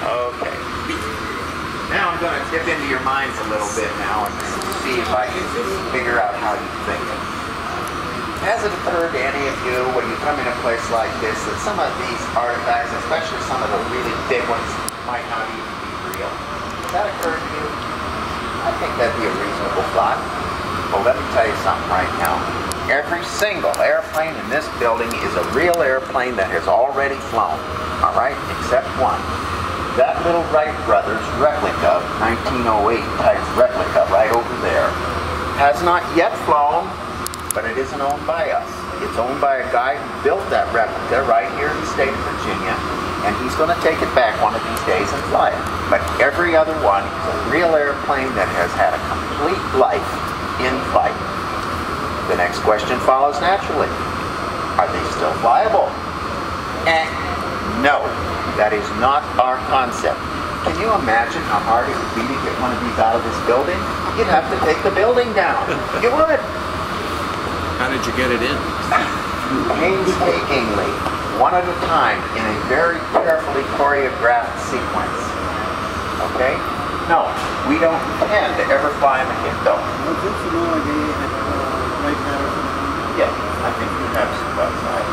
Okay. Now I'm going to dip into your minds a little bit now and see if I can figure out how you think. Has it occurred to any of you when you come in a place like this that some of these artifacts, especially some of the really big ones, might not even be real? Has that occurred to you? I think that'd be a reasonable thought. Well, let me tell you something right now. Every single airplane in this building is a real airplane that has already flown, all right, except one. That little Wright Brothers replica, 1908 type replica right over there, has not yet flown, but it isn't owned by us. It's owned by a guy who built that replica right here in the state of Virginia, and he's going to take it back one of these days and fly it. But every other one is a real airplane that has had a complete life in flight. The next question follows naturally. Are they still flyable? Eh, no, that is not our concept. Can you imagine how hard it would be to get one of these out of this building? You'd have to take the building down. You would. How did you get it in? painstakingly, one at a time, in a very carefully choreographed sequence. Okay? No, we don't intend to ever fly in a Hippo. Was this the one they had uh, Wright-Patterson? Yeah, I think you have some outside.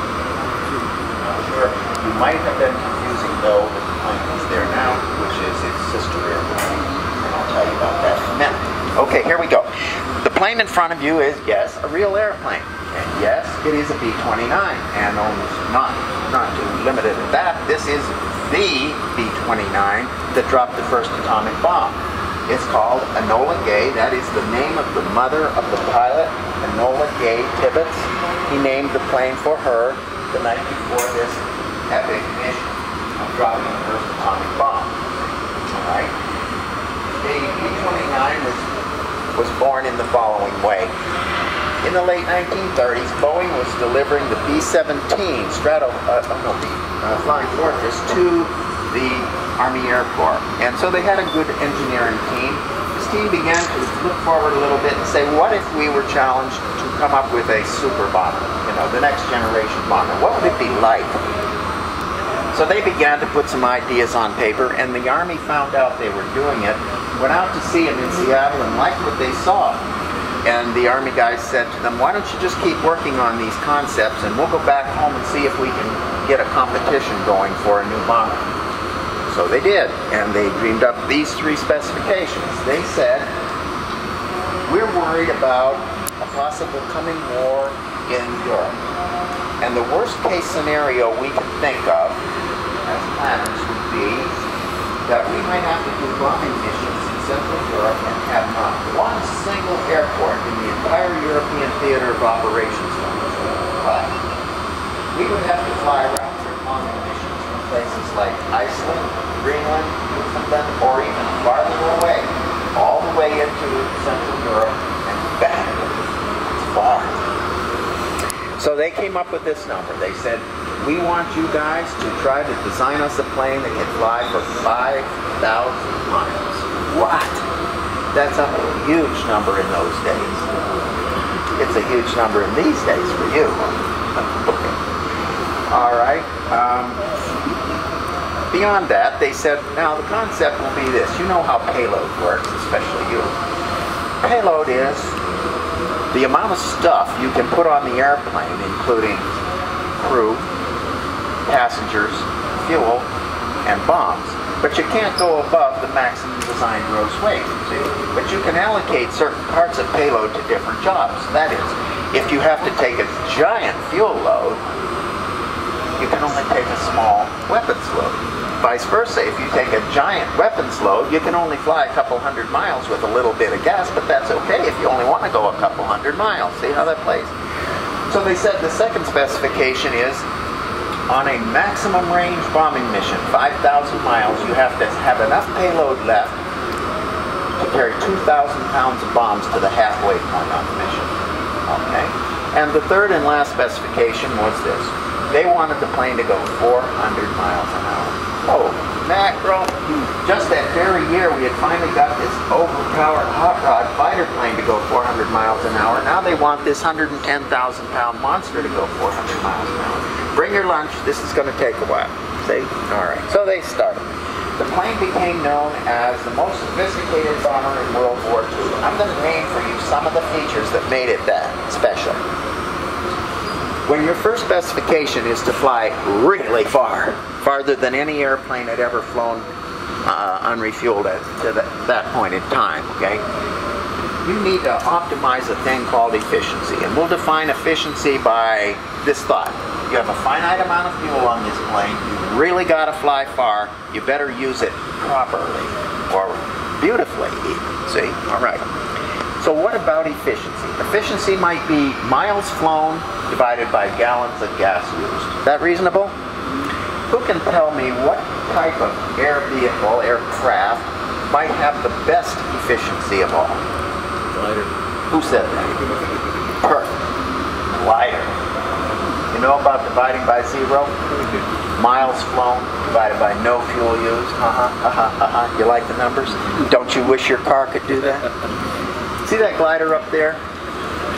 Not sure. You might have been confusing though with the plane that's there now, which is its sister airplane. And I'll tell you about that in a minute. Okay, here we go. The plane in front of you is, yes, a real airplane. And yes, it is a B-29. And almost not, not too limited at that, this is the B-29 that dropped the first atomic bomb. It's called Enola Gay. That is the name of the mother of the pilot, Enola Gay Tibbets. He named the plane for her the night before this epic mission of dropping the first atomic bomb. All right. The B-29 was was born in the following way. In the late 1930s, Boeing was delivering the B-17 Strato, uh, oh uh, Flying Fortress to the Army Air Corps. And so they had a good engineering team. This team began to look forward a little bit and say, what if we were challenged to come up with a super bomber, you know, the next generation bomber? What would it be like? So they began to put some ideas on paper, and the Army found out they were doing it, went out to see them in Seattle and liked what they saw. And the Army guys said to them, why don't you just keep working on these concepts and we'll go back home and see if we can get a competition going for a new bomber. So they did, and they dreamed up these three specifications. They said, we're worried about a possible coming war in Europe. And the worst case scenario we can think of as planners would be that we might have to do bombing missions Central Europe and have not one single airport in the entire European theater of operations fly. We would have to fly around for bombing missions from places like Iceland, Greenland, Newfoundland, or even farther away, all the way into Central Europe and back. It's far. So they came up with this number. They said, we want you guys to try to design us a plane that can fly for 5,000 miles. What? That's a huge number in those days. It's a huge number in these days for you. All right. Um, beyond that, they said, now the concept will be this. You know how payload works, especially you. Payload is the amount of stuff you can put on the airplane, including crew, passengers, fuel, and bombs. But you can't go above the maximum design gross weight, see? But you can allocate certain parts of payload to different jobs. That is, if you have to take a giant fuel load, you can only take a small weapons load. Vice versa, if you take a giant weapons load, you can only fly a couple hundred miles with a little bit of gas, but that's okay if you only want to go a couple hundred miles. See how that plays? So they said the second specification is on a maximum range bombing mission, 5,000 miles, you have to have enough payload left to carry 2,000 pounds of bombs to the halfway point on the mission. Okay? And the third and last specification was this. They wanted the plane to go 400 miles an hour. Oh, macro. Just that very year, we had finally got this overpowered hot rod fighter plane to go 400 miles an hour. Now they want this 110,000 pound monster to go 400 miles an hour. Your lunch. This is going to take a while. See? All right. So they started. the plane became known as the most sophisticated bomber in World War II. I'm going to name for you some of the features that made it that special. When your first specification is to fly really far, farther than any airplane had ever flown uh, unrefueled at to that point in time, okay? You need to optimize a thing called efficiency. And we'll define efficiency by this thought. You have a finite amount of fuel on this plane. You really got to fly far. You better use it properly or beautifully. See? All right. So what about efficiency? Efficiency might be miles flown divided by gallons of gas used. Is that reasonable? Who can tell me what type of air vehicle, aircraft, might have the best efficiency of all? Glider. Who said that? Perfect. Glider. You know about dividing by zero? Miles flown divided by no fuel used. Uh-huh, uh-huh, uh-huh. You like the numbers? Don't you wish your car could do that? See that glider up there?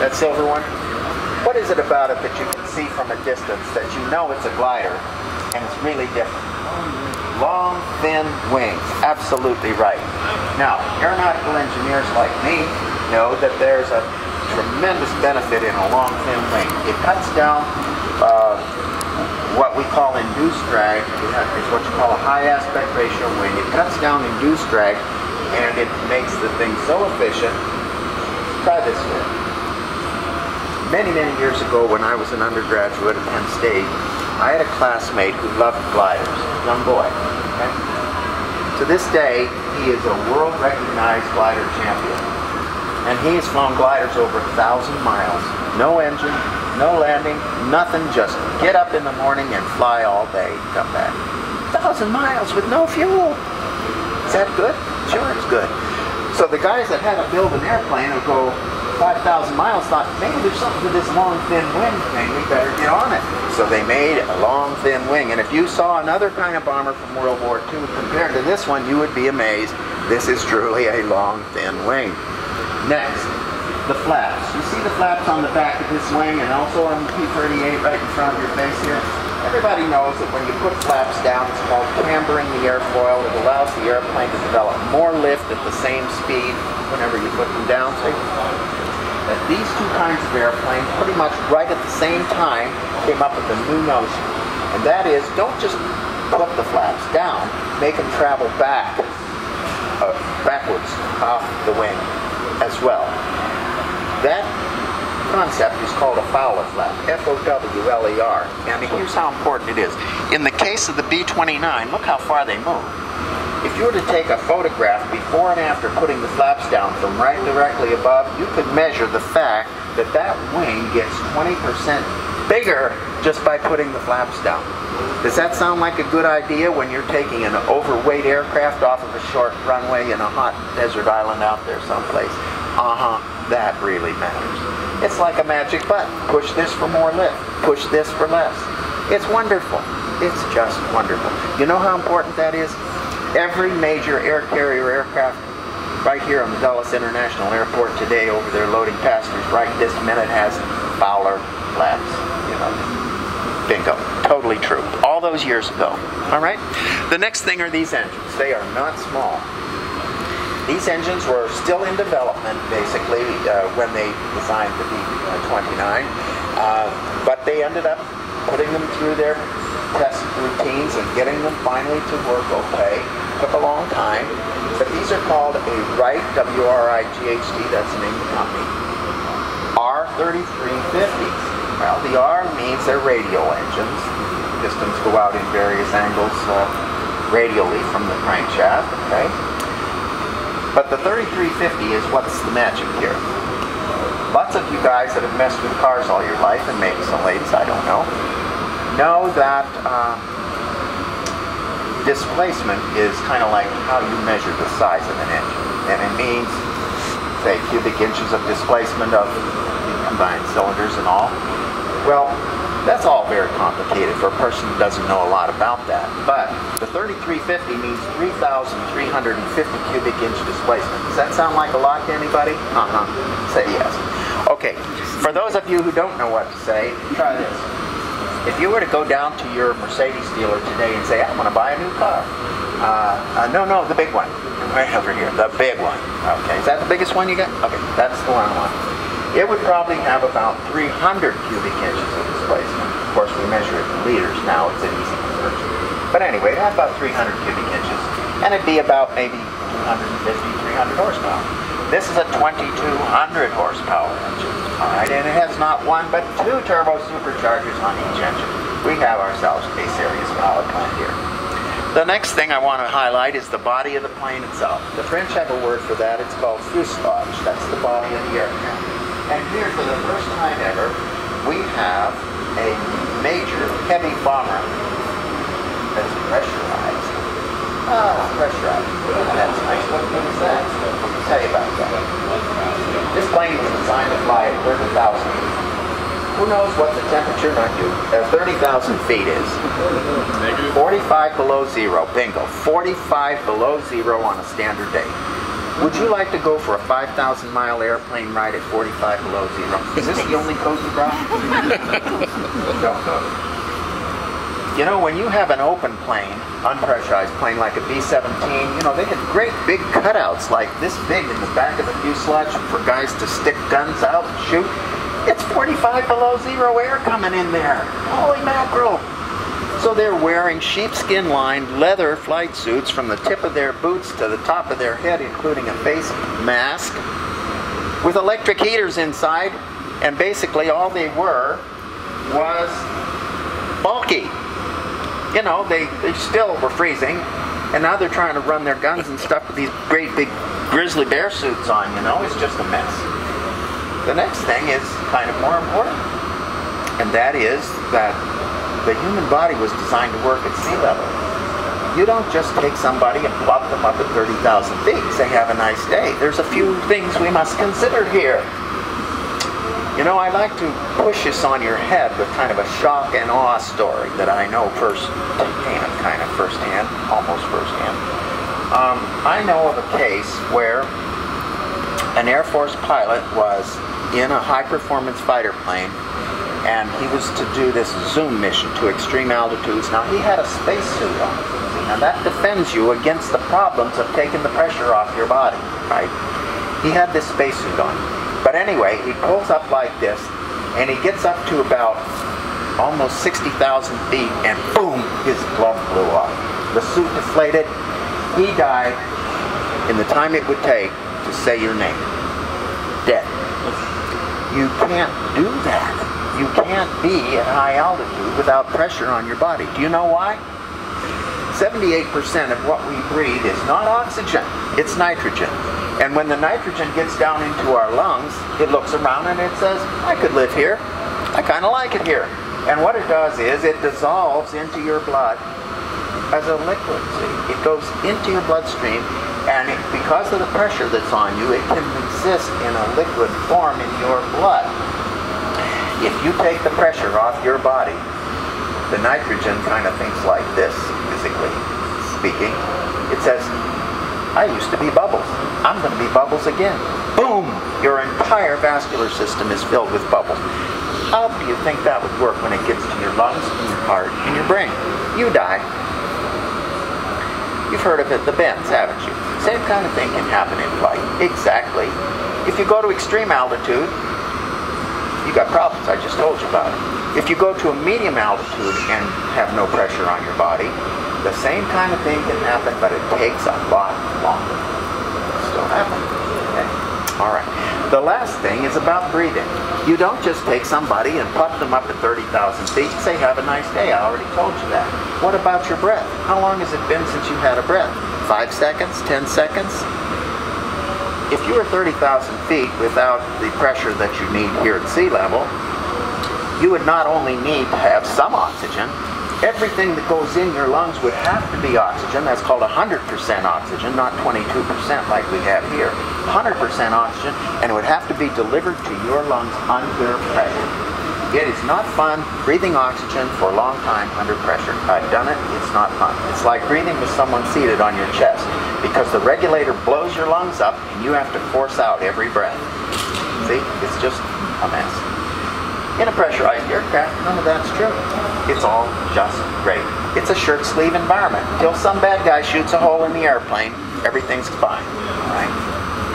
That silver one? What is it about it that you can see from a distance that you know it's a glider and it's really different? Long, thin wings. Absolutely right. Now, aeronautical engineers like me know that there's a tremendous benefit in a long, thin wing. It cuts down what we call induced drag. It's what you call a high aspect ratio wing. It cuts down induced drag and it makes the thing so efficient Try this here. Many, many years ago when I was an undergraduate at Penn State, I had a classmate who loved gliders, young boy. Okay? To this day, he is a world recognized glider champion. And he has flown gliders over a thousand miles. No engine, no landing, nothing, just get up in the morning and fly all day, come back. thousand miles with no fuel. Is that good? Sure, it's good. So the guys that had to build an airplane and go 5,000 miles thought, maybe there's something to this long, thin wing thing. We better get on it. So they made a long, thin wing. And if you saw another kind of bomber from World War II compared to this one, you would be amazed. This is truly a long, thin wing. Next, the flaps. You see the flaps on the back of this wing and also on the P-38 right in front of your face here? Everybody knows that when you put flaps down, it's called cambering the airfoil. It allows the airplane to develop more lift at the same speed whenever you put them down. See? That these two kinds of airplanes, pretty much right at the same time, came up with a new notion. And that is, don't just put the flaps down, make them travel back, uh, backwards off the wing as well. That concept is called a Fowler flap, F-O-W-L-E-R. And here's how important it is. In the case of the B-29, look how far they move. If you were to take a photograph before and after putting the flaps down from right directly above, you could measure the fact that that wing gets 20% bigger just by putting the flaps down. Does that sound like a good idea when you're taking an overweight aircraft off of a short runway in a hot desert island out there someplace? Uh-huh, that really matters. It's like a magic button. Push this for more lift. Push this for less. It's wonderful. It's just wonderful. You know how important that is? Every major air carrier aircraft right here on the Dulles International Airport today over there loading passengers right this minute has Fowler flaps. You know, bingo. Totally true. All those years ago. All right? The next thing are these engines. They are not small. These engines were still in development, basically, uh, when they designed the B-29, uh, but they ended up putting them through their test routines and getting them finally to work okay. Took a long time, but these are called a Wright, W-R-I-G-H-T, that's the name of the company, R3350s. Well, the R means they're radial engines. Pistons go out in various angles uh, radially from the crankshaft, okay? But the 3350 is what's the magic here. Lots of you guys that have messed with cars all your life, and maybe some ladies, I don't know, know that uh, displacement is kind of like how you measure the size of an engine. And it means, say, cubic inches of displacement of combined cylinders and all. Well, that's all very complicated for a person who doesn't know a lot about that. But the 3350 means 3,350 cubic inch displacement. Does that sound like a lot to anybody? Uh-huh. Say yes. Okay, for those of you who don't know what to say, try this. If you were to go down to your Mercedes dealer today and say, I want to buy a new car, Uh, uh, no, no, the big one. Right over here. The big one. Okay. Is that the biggest one you got? Okay, that's the one I want. It would probably have about 300 cubic inches of displacement. Of course, we measure it in liters now. It's an easy conversion. But anyway, it had about 300 cubic inches. And it'd be about maybe 250, 300 horsepower. This is a 2200 horsepower engine. All right, and it has not one but two turbo superchargers on each engine. We have ourselves a serious power plant here. The next thing I want to highlight is the body of the plane itself. The French have a word for that. It's called fuselage. That's the body of the aircraft. And here, for the first time ever, we have a major heavy bomber that's pressurized. Ah, pressurized. That's nice. What what is that? Let me tell you about that. This plane was designed to fly at 30,000 feet. Who knows what the temperature at 30,000 feet is? 45 below zero, bingo. 45 below zero on a standard day. Would you like to go for a 5,000 mile airplane ride at 45 below zero? Is this the only coat you brought? Don't. You know, when you have an open plane, unpressurized plane like a B-17, you know, they had great big cutouts like this big in the back of the fuselage for guys to stick guns out and shoot. It's 45 below zero air coming in there. Holy mackerel. So they're wearing sheepskin lined leather flight suits from the tip of their boots to the top of their head, including a face mask, with electric heaters inside, and basically all they were was bulky. You know, they, they still were freezing, and now they're trying to run their guns and stuff with these great big grizzly bear suits on, you know, it's just a mess. The next thing is kind of more important, and that is that the human body was designed to work at sea level. You don't just take somebody and plop them up at 30,000 feet and say, have a nice day. There's a few things we must consider here. You know, I like to push this on your head with kind of a shock and awe story that I know firsthand, kind of firsthand, almost firsthand. Um, I know of a case where an Air Force pilot was in a high performance fighter plane and he was to do this zoom mission to extreme altitudes. Now he had a spacesuit on. Now that defends you against the problems of taking the pressure off your body, right? He had this spacesuit on. But anyway, he pulls up like this and he gets up to about almost 60,000 feet and boom, his glove blew off. The suit deflated. He died in the time it would take to say your name. Dead. You can't do that. You can't be at high altitude without pressure on your body. Do you know why? 78% of what we breathe is not oxygen, it's nitrogen. And when the nitrogen gets down into our lungs, it looks around and it says, I could live here. I kind of like it here. And what it does is it dissolves into your blood as a liquid. See? It goes into your bloodstream and it, because of the pressure that's on you, it can exist in a liquid form in your blood. If you take the pressure off your body, the nitrogen kind of thinks like this, physically speaking. It says, I used to be bubbles. I'm going to be bubbles again. Boom! Your entire vascular system is filled with bubbles. How do you think that would work when it gets to your lungs, and your heart, and your brain? You die. You've heard of it, the bends, haven't you? Same kind of thing can happen in flight. Exactly. If you go to extreme altitude, you got problems. I just told you about it. If you go to a medium altitude and have no pressure on your body, the same kind of thing can happen, but it takes a lot longer. Still happen. Okay. All right. The last thing is about breathing. You don't just take somebody and pop them up at 30,000 feet and say, have a nice day. I already told you that. What about your breath? How long has it been since you had a breath? Five seconds? Ten seconds? If you were 30,000 feet without the pressure that you need here at sea level, you would not only need to have some oxygen, everything that goes in your lungs would have to be oxygen. That's called 100% oxygen, not 22% like we have here. 100% oxygen, and it would have to be delivered to your lungs under pressure. It is not fun breathing oxygen for a long time under pressure. I've done it, it's not fun. It's like breathing with someone seated on your chest because the regulator blows your lungs up and you have to force out every breath. See, it's just a mess. In a pressurized aircraft, none of that's true. It's all just great. It's a shirt sleeve environment. Until some bad guy shoots a hole in the airplane, everything's fine. All right?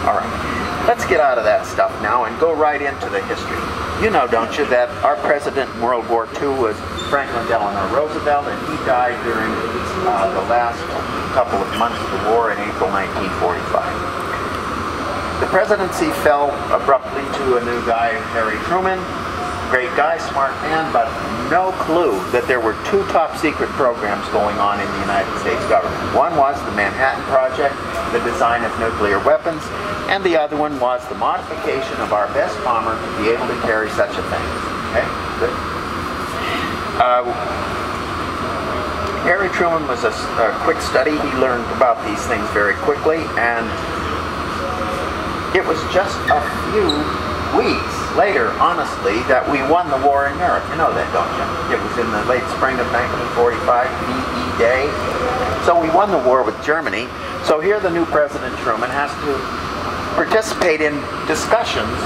All right. Let's get out of that stuff now and go right into the history. You know, don't you, that our president in World War II was Franklin Delano Roosevelt, and he died during uh, the last couple of months of the war in April 1945. The presidency fell abruptly to a new guy, Harry Truman. Great guy, smart man, but no clue that there were two top secret programs going on in the United States government. One was the Manhattan Project, the design of nuclear weapons, and the other one was the modification of our best bomber to be able to carry such a thing. Okay, good. Uh, Harry Truman was a, a quick study. He learned about these things very quickly, and it was just a few weeks later, honestly, that we won the war in Europe. You know that, don't you? It was in the late spring of 1945, VE Day. So we won the war with Germany. So here the new President Truman has to participate in discussions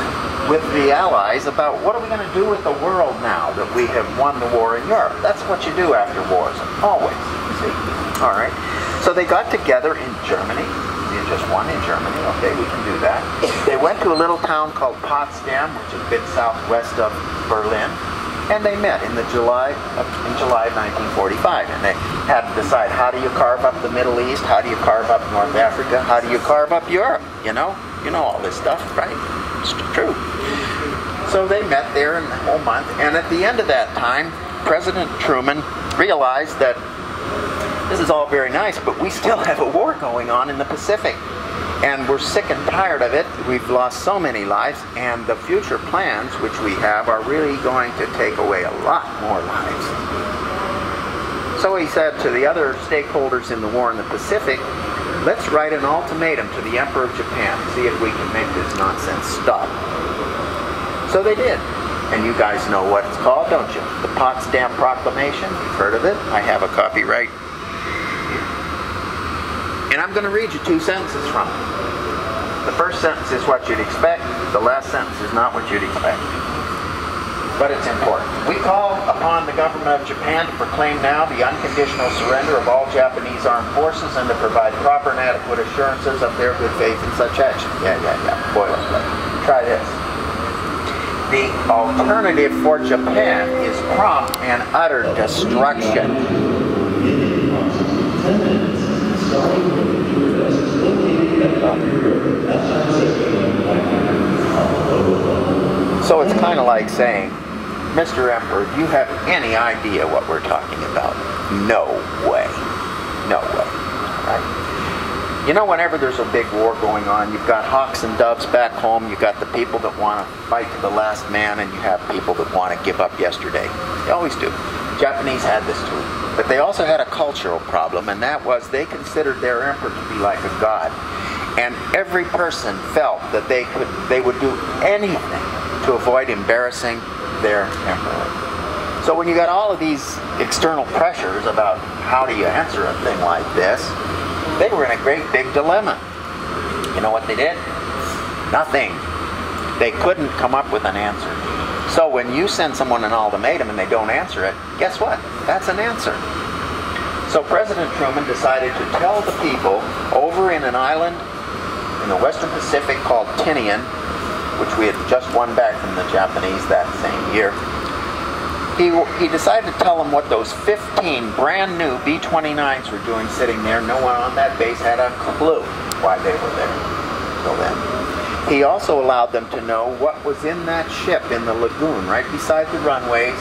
with the Allies about what are we going to do with the world now that we have won the war in Europe. That's what you do after wars, always, you see. All right. So they got together in Germany. You just won in Germany. Okay, we can do that. They went to a little town called Potsdam, which is a bit southwest of Berlin, and they met in the July of, in July of 1945, and they had to decide how do you carve up the Middle East, how do you carve up North Africa, how do you carve up Europe? You know, you know all this stuff, right? It's true. So they met there in the whole month, and at the end of that time, President Truman realized that this is all very nice, but we still have a war going on in the Pacific. And we're sick and tired of it. We've lost so many lives, and the future plans which we have are really going to take away a lot more lives. So he said to the other stakeholders in the war in the Pacific, let's write an ultimatum to the Emperor of Japan, see if we can make this nonsense stop. So they did. And you guys know what it's called, don't you? The Potsdam Proclamation. You've heard of it? I have a copyright. and I'm going to read you two sentences from it. The first sentence is what you'd expect. The last sentence is not what you'd expect. But it's important. We call upon the government of Japan to proclaim now the unconditional surrender of all Japanese armed forces and to provide proper and adequate assurances of their good faith in such action. Yeah, yeah, yeah. Boilerplate. Try this. The alternative for Japan is prompt and utter destruction. So it's kind of like saying, Mr. Emperor, do you have any idea what we're talking about? No way. No way. Right? You know, whenever there's a big war going on, you've got hawks and doves back home, you've got the people that want to fight to the last man, and you have people that want to give up yesterday. They always do. Japanese had this too. But they also had a cultural problem, and that was they considered their emperor to be like a god. And every person felt that they could they would do anything to avoid embarrassing their emperor. So when you got all of these external pressures about how do you answer a thing like this, they were in a great big dilemma. You know what they did? Nothing. They couldn't come up with an answer. So when you send someone an ultimatum and they don't answer it, guess what? That's an answer. So President Truman decided to tell the people over in an island in the Western Pacific called Tinian, which we had just won back from the Japanese that same year, he, he decided to tell them what those 15 brand new B-29s were doing sitting there. No one on that base had a clue why they were there till then. He also allowed them to know what was in that ship in the lagoon right beside the runways,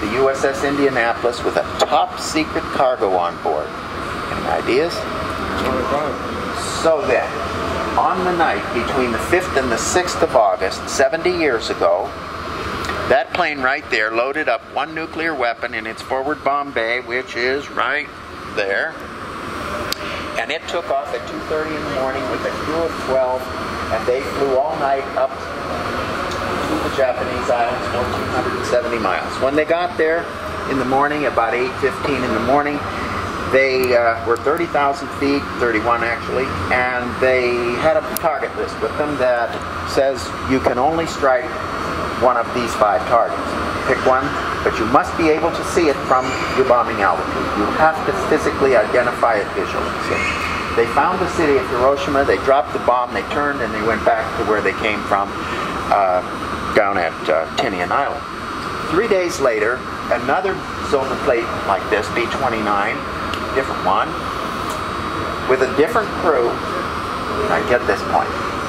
the USS Indianapolis with a top secret cargo on board. Any ideas? So then, on the night between the 5th and the 6th of August, 70 years ago, plane right there loaded up one nuclear weapon in its forward bomb bay, which is right there. And it took off at 2.30 in the morning with a crew of 12, and they flew all night up to the Japanese islands, 1,470 miles. When they got there in the morning, about 8.15 in the morning, they uh, were 30,000 feet, 31 actually, and they had a target list with them that says you can only strike one of these five targets. Pick one, but you must be able to see it from your bombing altitude. You have to physically identify it visually. They found the city of Hiroshima, they dropped the bomb, they turned, and they went back to where they came from, uh, down at uh, Tinian Island. Three days later, another silver plate like this, B-29, different one, with a different crew, I get this point,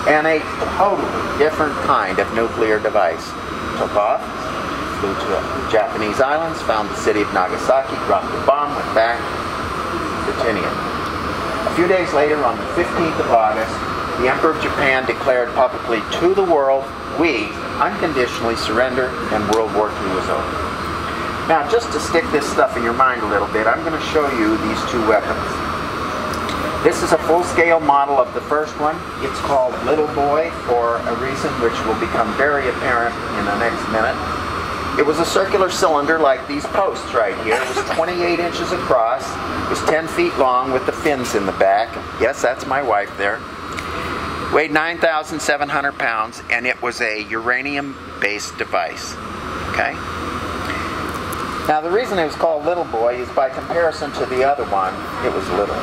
and a totally different kind of nuclear device. Took off, flew to the Japanese islands, found the city of Nagasaki, dropped the bomb, went back to Tinian. A few days later, on the 15th of August, the Emperor of Japan declared publicly to the world, we unconditionally surrender and World War II was over. Now, just to stick this stuff in your mind a little bit, I'm going to show you these two weapons. This is a full-scale model of the first one. It's called Little Boy for a reason which will become very apparent in the next minute. It was a circular cylinder like these posts right here. It was 28 inches across. It was 10 feet long with the fins in the back. Yes, that's my wife there. Weighed 9,700 pounds and it was a uranium-based device. Okay? Now the reason it was called Little Boy is by comparison to the other one, it was little.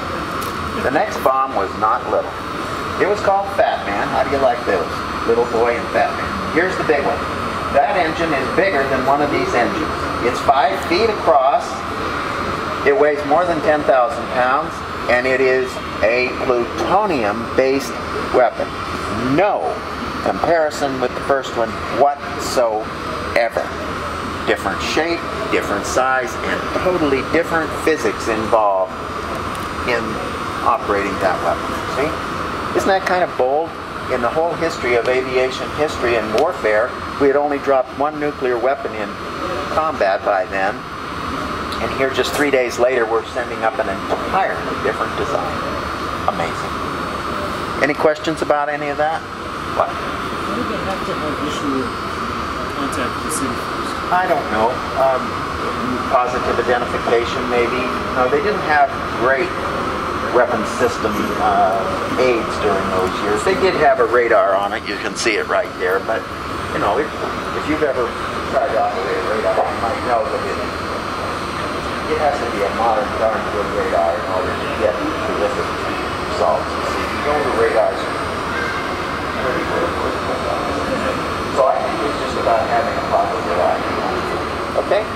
The next bomb was not little. It was called Fat Man. How do you like those? Little Boy and Fat Man. Here's the big one. That engine is bigger than one of these engines. It's five feet across. It weighs more than 10,000 pounds, and it is a plutonium-based weapon. No comparison with the first one whatsoever. Different shape, different size, and totally different physics involved in operating that weapon. See? Isn't that kind of bold? In the whole history of aviation history and warfare, we had only dropped one nuclear weapon in combat by then. And here, just three days later, we're sending up an entirely different design. Amazing. Any questions about any of that? What? Have to have contact? I don't know. Um, positive identification, maybe. No, they didn't have great weapons system uh, aids during those years. They did have a radar on it. You can see it right there. But, you know, if, if you've ever tried to operate a radar, you might know that it, it has to be a modern, darn good radar in order to get terrific results. You see, you know the radars. So I think it's just about having a proper radar. Okay.